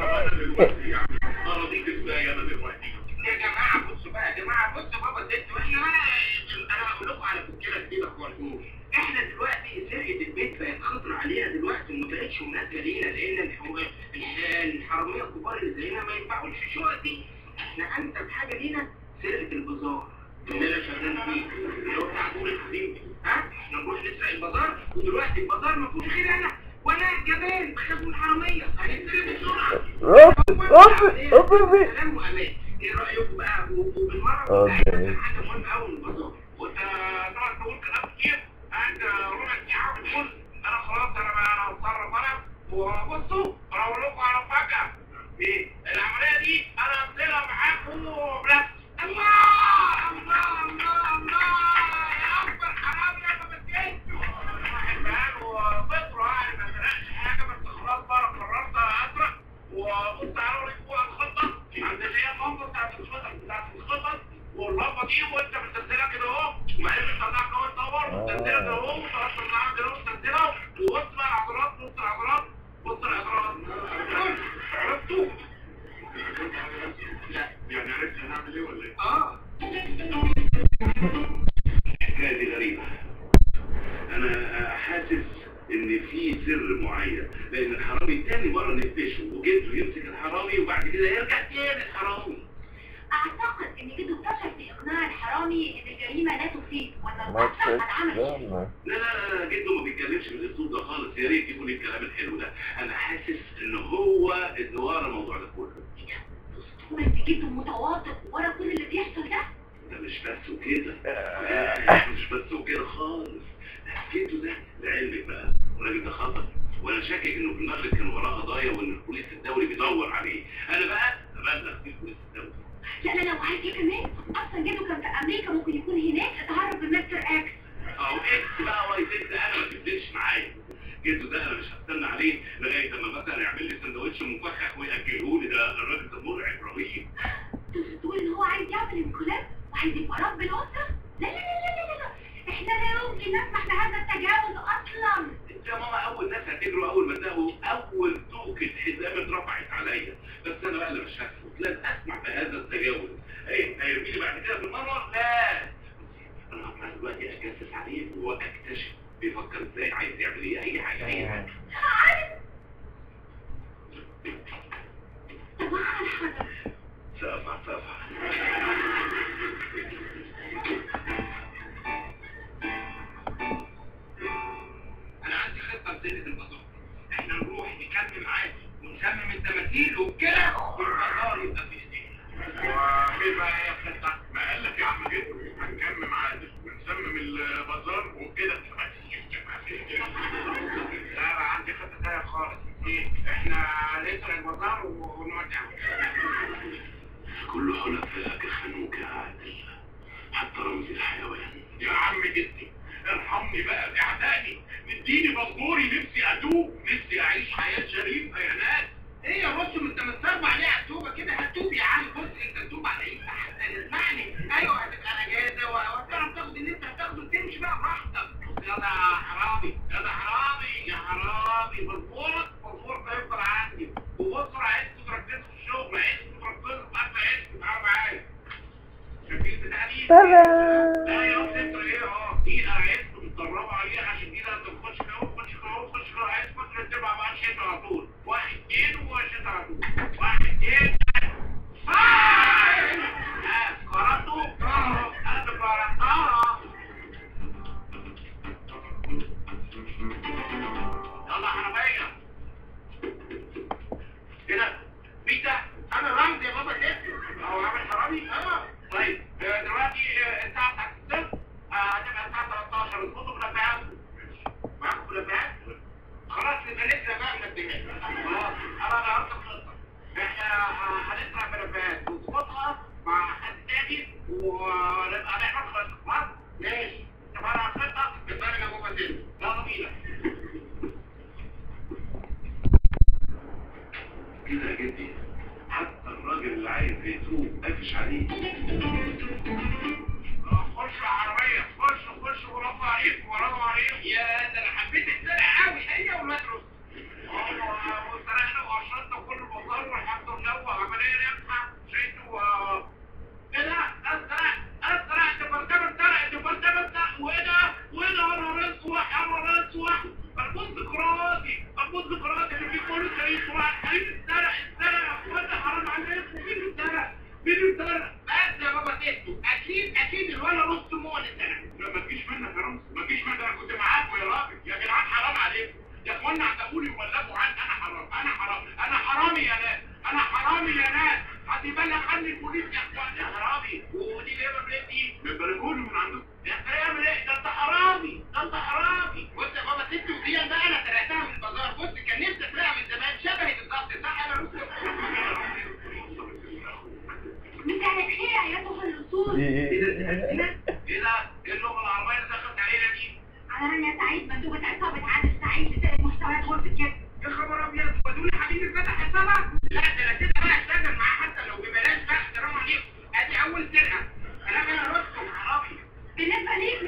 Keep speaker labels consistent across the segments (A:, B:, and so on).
A: خالص إحنا دلوقتي سرقه البيت بقت خطر علينا دلوقتي وما بقتش مناسبه لينا لأن الحراميه الكبار اللي زينا ما ينفعوش في الشقق دي إحنا انسب حاجة لينا سرقه البازار اللي أنا شغال فيه اللي هو بتاع دور الحريم ها إحنا نروح نسرق البازار ودلوقتي البازار ما فيهوش غير أنا وأنا جبان بخاف من الحراميه هنسرق بسرعة
B: اوف اوف اوف
A: سلام وامان إيه رايكم بقى وبالمره
B: آه،
A: كنت. عايز حاجة مهمة قوي البازار وانت طبعا تقول كلام كتير؟ انت ربع ساعة بتقول أنا خلاص أنا بقى أنا هتصرف أنا. وبصوا أنا هقول لكم على مفاجاه إيه؟ العملية دي أنا هبذلها معاكم
C: إن في سر معين. لأن الحرامي تاني مرة نقفشه وجده يمسك الحرامي وبعد كده يرجع تاني الحرامي.
D: أعتقد إن جده فشل في إقناع الحرامي إن الجريمة لا تفيد
B: ما
D: المقتل
B: تشك
D: قد عمل
B: لا
C: لا لا لا جده ما بيتكلمش بالاسلوب ده خالص. يا ريت يقول الكلام الحلو ده. أنا حاسس إن هو اللي ورا الموضوع ده كله.
D: أسطورة إن جده متواطئ ورا كل اللي بيحصل ده.
C: ده مش بس وكده. لا، مش بس وكده خالص. جده ده لعلمك بقى. وأنا شاكك إنه في المغرب كان وراه قضايا وإن البوليس الدولي بيدور عليه. أنا بقى أبلغ في البوليس الدولي.
D: لا لا لا وعارف إيه كمان؟ أصلا جده كان في أمريكا ممكن يكون هناك. اتعرف ب mister
C: X. أو إكس بقى واي زد أنا ما تبدلش معايا. جده ده أنا مش هستنى عليه لغاية لما مثلا يعمل لي سندوتش مفخخ ويأكله لي. ده الراجل ده مرعب رهيب.
D: تقول إن هو عايز يعمل انقلاب وعايز يبقى رب الأسرة لا لا لا لا لا لا إحنا لا يمكن نسمح بهذا التجاوز أصلا.
C: انت يا ماما أول ناس هتجروا أول ما تلاقوا أول طوق الحزام اترفعت عليا. بس أنا بقى اللي مش هسكت لن اسمح بهذا التجاوز. إيه هيرميني بعد كده في المرة؟ لا. أنا هطلع دلوقتي اجسس عليه وأكتشف بيفكر إزاي عايز يعمل
A: إيه أي حاجة
C: أي حاجة. خانوك يا عادل حتى رمز الحيوان.
A: يا عم جدي ارحمني بقى اعدائي اديني باسبوري نفسي أتوب. نفسي أعيش حياة شريفة يا ناس. إيه يا بص أنت مستربع عليه على التوبة كده؟ هتوب يا عم بص شايفين بتاع كده جدا حتى الراجل اللي عايز يسوق
C: قافش عليه.
A: خش عربية خش خش ورفع إيدك ورفع إيدك يا ده أنا حبيت السرعه قوي.
D: رانيا سعيد مندوبة عصابة عادل سعيد لسرقة محتويات غرفة كده
A: يا خبر أبيض ودوني حبيبي فتح حسابك لا ده أنا كده بقى اشتغل معاه حتى لو ببلاش بقى حرام عليكم ادي أول سرقة. كلام أنا رستم عربي.
D: بالنسبة ليك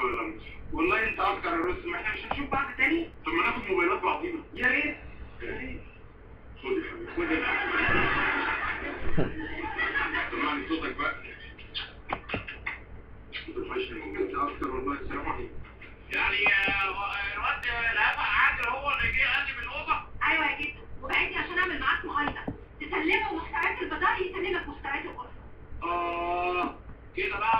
C: الشعب الغربي والله انت عسكر يا
A: ريس ما إحنا مش هنشوف بعض تاني؟
C: طب ما ناخد موبايلات بعضينا.
A: يا ريت.
C: يا ريت خد يا حبيبي
A: خد يا حبيبي
C: سمعني صوتك بقى انت وحشني
A: انت عسكر والله السلام عليكم يعني آه، الواد الهبع عادل هو اللي جه قال لي من الأوضة؟
D: أيوه يا جدو. وبعدني عشان أعمل معاك مقايضة. تسلمه مستعد البضائع يسلمك مستعد الاوضه
A: آه كده بقى.